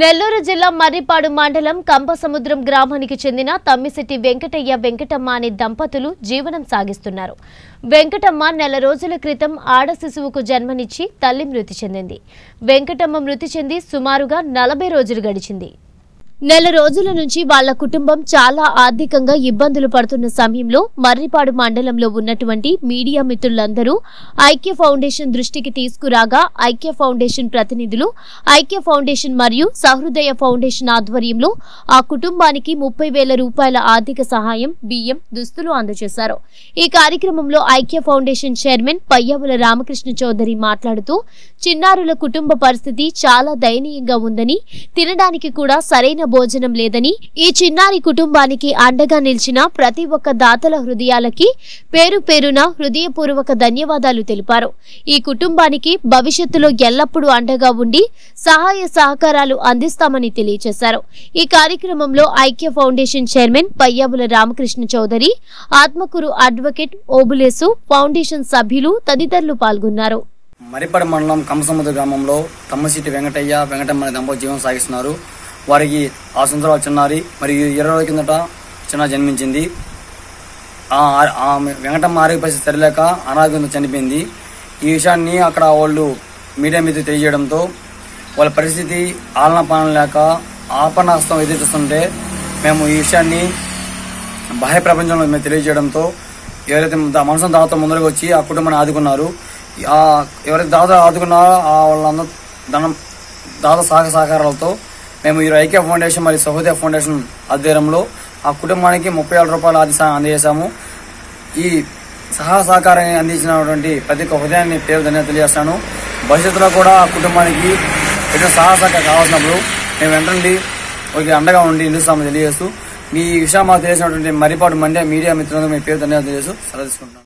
నెల్లూరు జిల్లా మర్రిపాడు మండలం కంపసముద్రం గ్రామానికి చెందిన తమ్మిశెట్టి వెంకటయ్య వెంకటమ్మ అనే దంపతులు జీవనం సాగిస్తున్నారు. వెంకటమ్మ నెల రోజుల క్రితం ఆడ శిశువుకు జన్మనిచ్చి తల్లి మృతి చెందింది. వెంకటమ్మ మృతి చెంది సుమారుగా నలభై రోజులు గడిచింది. నెల రోజుల నుంచి వాళ్ళ కుటుంబం చాలా ఆర్థికంగా ఇబ్బందులు పడుతున్న సమయంలో మర్రిపాడు మండలంలో ఉన్నటువంటి మీడియా మిత్రులందరూ ఐక్య ఫౌండేషన్ దృష్టికి తీసుకురాగా ఐక్య ఫౌండేషన్ ప్రతినిధులు ఐక్య ఫౌండేషన్ మరియు సహృదయ ఫౌండేషన్ ఆధ్వర్యంలో ఆ కుటుంబానికి ముప్పై వేల రూపాయల ఆర్థిక సహాయం బియ్యం దుస్తులు అందజేశారు. ఈ కార్యక్రమంలో ఐక్య ఫౌండేషన్ చైర్మన్ పయ్యవుల రామకృష్ణ చౌదరి మాట్లాడుతూ చిన్నారుల కుటుంబ పరిస్థితి చాలా దయనీయంగా ఉందని తినడానికి కూడా సరైన భోజనం లేదని ఈ చిన్నారి కుటుంబానికి అండగా నిలిచిన ప్రతి ఒక్క దాతల హృదయాలకి పేరు పేరున హృదయపూర్వక ధన్యవాదాలు తెలిపారు. ఈ కుటుంబానికి భవిష్యత్తులో ఎల్లప్పుడూ అండగా ఉండి సహాయ సహకారాలు అందిస్తామని తెలియజేశారు. ఈ కార్యక్రమంలో Aikya foundation chairman Payyabula Ramakrishna Chowdary Atmakur advocate Obulesu foundation సభ్యులు తదితరులు పాల్గొన్నారు. మరిపడ మండలం కంసముద్ర గ్రామంలో తమ్మసిటి వెంకటయ్య వెంకటమ్మ దంపతులు జీవనం సాగిస్తున్నారు. వారికి ఆ సుందర చిన్నారి మరియు ఇరవై రోజుల కిందట చిన్న జన్మించింది. ఆ వెంకటమ్మ ఆరోగ్య పరిస్థితి సరిలేక అనారోగ్యంతో చనిపోయింది. ఈ విషయాన్ని అక్కడ వాళ్ళు మీడియా మీద తెలియజేయడంతో వాళ్ళ పరిస్థితి ఆలన పాలన లేక ఆపనాస్తం ఎదురుస్తుంటే మేము ఈ విషయాన్ని బాహ్య ప్రపంచంలో మేము తెలియజేయడంతో ఎవరైతే మనసు మనసును దాతతో ముందరకు వచ్చి ఆ కుటుంబాన్ని ఆదుకున్నారు ఎవరైతే దాత ఆదుకున్నారో ఆ వాళ్ళందరూ ధనం దాత సహక సహకారాలతో మేము ఈ ఐక్య ఫౌండేషన్ మరియు సహోదయ ఫౌండేషన్ ఆధ్వర్యంలో ఆ కుటుంబానికి ముప్పై వేల రూపాయలు ఆది అందజేశాము ఈ సహా సహకారాన్ని అందించినటువంటి ప్రతి ఒక్క హృదయాన్ని పేరు ధన్యత తెలియజేస్తాను. భవిష్యత్తులో కూడా ఆ కుటుంబానికి ఎన్నో సహా సహకారం కావాల్సినప్పుడు మేము వెంటండి ఒక అండగా ఉండి నిలుస్తామని తెలియజేస్తూ మీ విషయం మాకు తెలిసినటువంటి మరిపాటు మండే మీడియా మిత్రులతో మీ పేరు ధన్యవాదాలు తెలియజేస్తూ సెలవు